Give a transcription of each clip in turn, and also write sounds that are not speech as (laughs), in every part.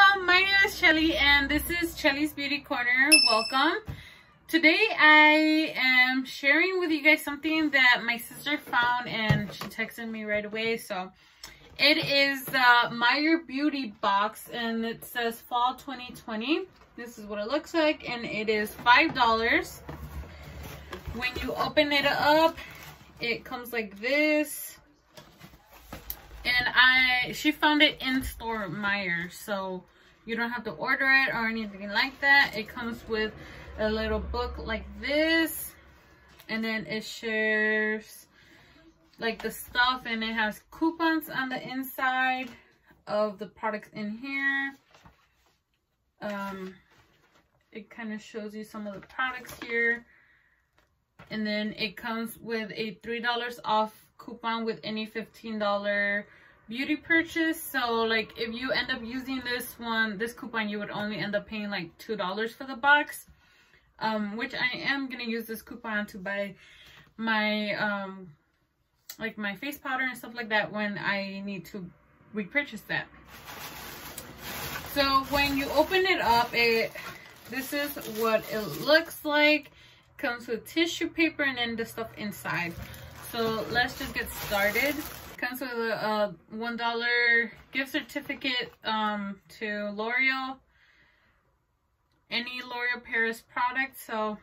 welcome. My name is Cheli and this is Cheli's Beauty Corner. Welcome. Today I am sharing with you guys something that my sister found and she texted me right away. So it is the Meijer Beauty box and it says fall 2020. This is what it looks like and it is $5. When you open it up, it comes like this and I she found it in store Meijer so you don't have to order it or anything like that. It comes with a little book like this and then it shares like the stuff and it has coupons on the inside of the products in here. Um it kind of shows you some of the products here. And then it comes with a three dollars off coupon with any $15 beauty purchase. So like if you end up using this one, this coupon, you would only end up paying like $2 for the box. Um, which I am going to use this coupon to buy my, um, like my face powder and stuff like that when I need to repurchase that. So when you open it up, it this is what it looks like. Comes with tissue paper and then the stuff inside. So let's just get started. Comes with a, a $1 gift certificate um, to L'Oreal. Any L'Oreal Paris product, so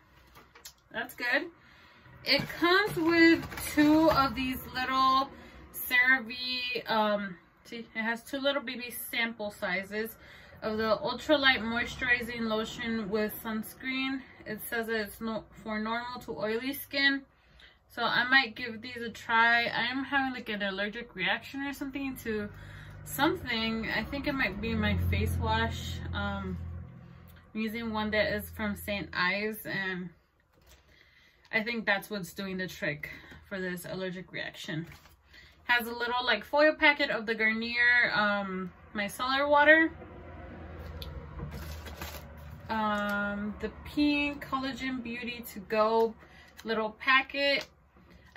that's good. It comes with two of these little CeraVe, um, it has two little baby sample sizes of the ultralight moisturizing lotion with sunscreen. It says that it's no, for normal to oily skin. So I might give these a try. I am having like an allergic reaction or something to something. I think it might be my face wash. Um, I'm using one that is from St. Ives and I think that's what's doing the trick for this allergic reaction. Has a little like foil packet of the Garnier um, micellar water. Um, the Pink Collagen Beauty to Go little packet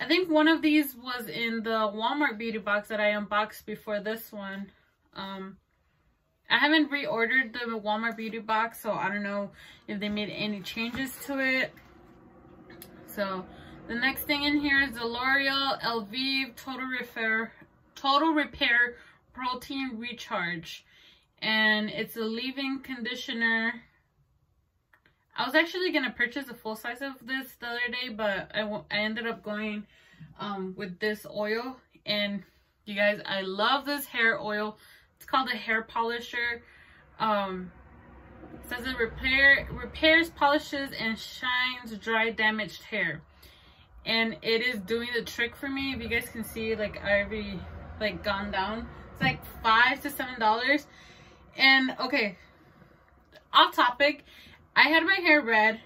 I think one of these was in the Walmart beauty box that I unboxed before this one. Um, I haven't reordered the Walmart beauty box, so I don't know if they made any changes to it. So the next thing in here is the L'Oreal Elvive Total Repair, Total Repair Protein Recharge. And it's a leave-in conditioner I was actually going to purchase a full size of this the other day, but I, I ended up going um, with this oil. And you guys, I love this hair oil. It's called a hair polisher. Um, it says it repair, repairs, polishes, and shines dry damaged hair. And it is doing the trick for me. If you guys can see, like I already like gone down. It's like five to seven dollars. And okay, off topic I had my hair red.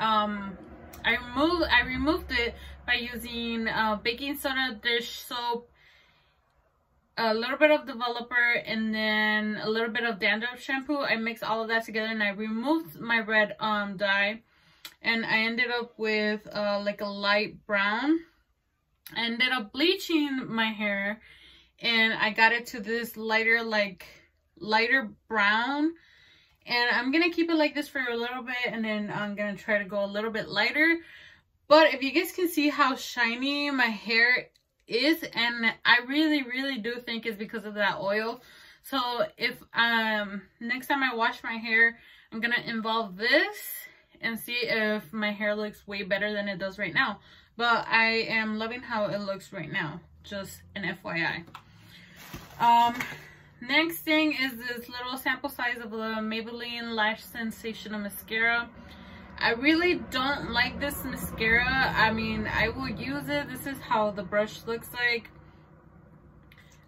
Um, I removed I removed it by using uh, baking soda, dish soap, a little bit of developer, and then a little bit of dandruff shampoo. I mixed all of that together and I removed my red um dye, and I ended up with uh, like a light brown. I ended up bleaching my hair, and I got it to this lighter like lighter brown and I'm going to keep it like this for a little bit and then I'm going to try to go a little bit lighter. But if you guys can see how shiny my hair is and I really, really do think it's because of that oil. So if um next time I wash my hair, I'm going to involve this and see if my hair looks way better than it does right now. But I am loving how it looks right now. Just an FYI. Um, Next thing is this little sample size of the Maybelline Lash Sensational Mascara. I really don't like this mascara. I mean, I will use it. This is how the brush looks like.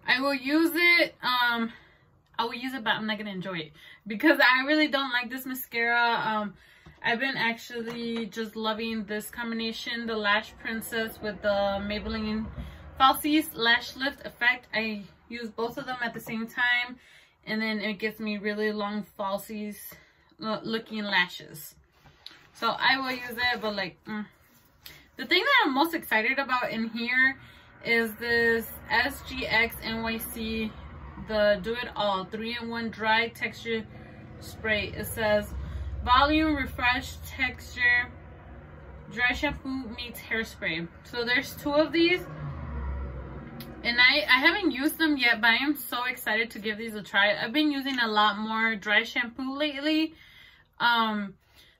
I will use it. Um, I will use it, but I'm not going to enjoy it. Because I really don't like this mascara. Um, I've been actually just loving this combination. The Lash Princess with the Maybelline Falsies Lash Lift Effect. I use both of them at the same time and then it gives me really long falsies looking lashes. So I will use it, but like, mm. the thing that I'm most excited about in here is this SGX NYC the Do It All 3-in-1 Dry Texture Spray. It says Volume, Refresh, Texture, Dry Shampoo meets Hairspray. So there's two of these. And I, I haven't used them yet, but I am so excited to give these a try. I've been using a lot more dry shampoo lately. Um,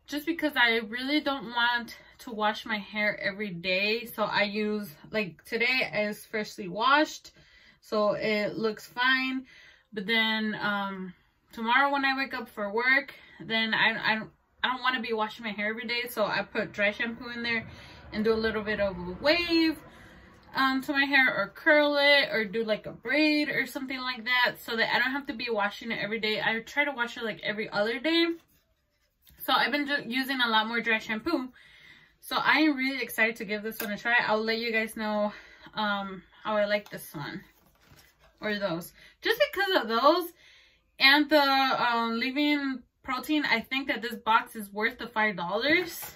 just because I really don't want to wash my hair every day. So I use, like today is freshly washed. So it looks fine. But then um, tomorrow when I wake up for work, then I, I, don't, I don't want to be washing my hair every day. So I put dry shampoo in there and do a little bit of a wave um, to my hair or curl it or do like a braid or something like that so that I don't have to be washing it every day. I try to wash it like every other day. So I've been using a lot more dry shampoo. So I am really excited to give this one a try. I'll let you guys know um, how I like this one or those. Just because of those and the um, leave-in protein, I think that this box is worth the $5.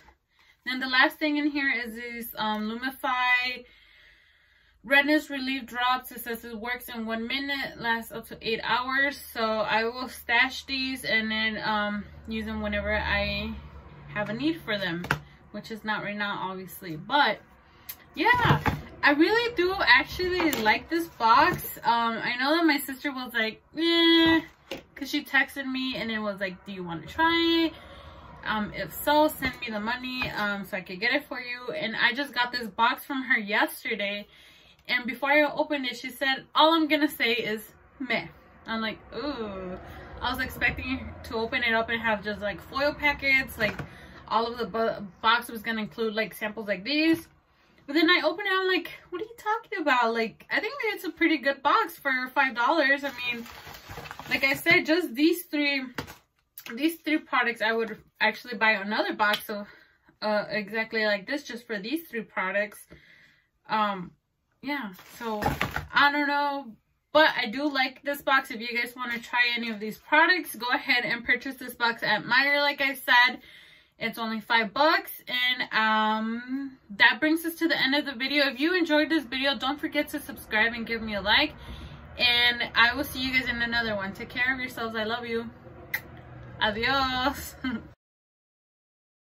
Then the last thing in here is this um, Lumify redness relief drops. It says it works in one minute lasts up to eight hours. So i will stash these and then um use them whenever i have a need for them which is not right now obviously. But yeah i really do actually like this box. Um i know that my sister was like yeah because she texted me and it was like do you want to try it? Um if so send me the money um so i could get it for you. And i just got this box from her yesterday and before I opened it, she said, all I'm to say is meh. I'm like, ooh. I was expecting to open it up and have just like foil packets, like all of the box was to include like samples like these. But then I opened it, I'm like, what are you talking about? Like, I think it's a pretty good box for $5. I mean, like I said, just these three, these three products, I would actually buy another box of uh, exactly like this just for these three products. Um, yeah, so I don't know. But I do like this box. If you guys want to try any of these products, go ahead and purchase this box at Meijer, like I said. It's only five bucks. And um, that brings us to the end of the video. If you enjoyed this video, don't forget to subscribe and give me a like. And I will see you guys in another one. Take care of yourselves. I love you. Adios. (laughs)